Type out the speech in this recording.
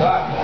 Да.